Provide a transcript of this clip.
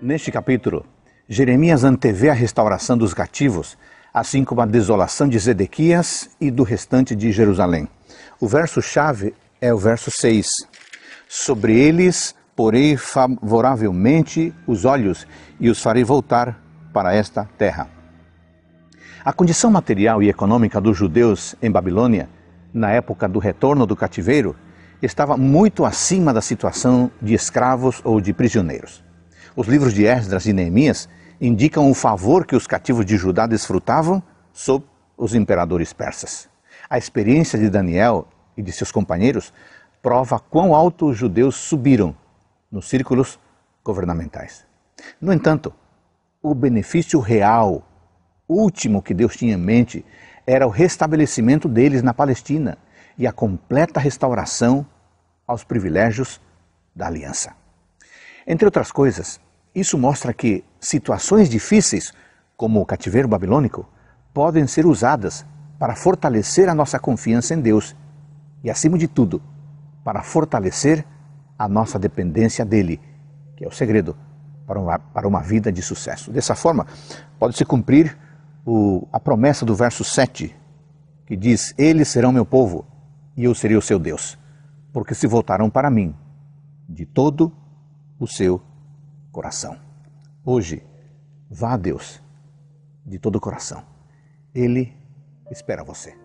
Neste capítulo, Jeremias antevê a restauração dos cativos, assim como a desolação de Zedequias e do restante de Jerusalém. O verso-chave é o verso 6. Sobre eles porei favoravelmente os olhos e os farei voltar para esta terra. A condição material e econômica dos judeus em Babilônia, na época do retorno do cativeiro, estava muito acima da situação de escravos ou de prisioneiros. Os livros de Esdras e Neemias indicam o favor que os cativos de Judá desfrutavam sob os imperadores persas. A experiência de Daniel e de seus companheiros prova quão alto os judeus subiram nos círculos governamentais. No entanto, o benefício real, último que Deus tinha em mente, era o restabelecimento deles na Palestina e a completa restauração aos privilégios da aliança. Entre outras coisas, isso mostra que situações difíceis, como o cativeiro babilônico, podem ser usadas para fortalecer a nossa confiança em Deus e, acima de tudo, para fortalecer a nossa dependência dele, que é o segredo para uma, para uma vida de sucesso. Dessa forma, pode-se cumprir o, a promessa do verso 7, que diz: Eles serão meu povo e eu serei o seu Deus, porque se voltaram para mim de todo o seu coração. Hoje, vá a Deus de todo o coração. Ele espera você.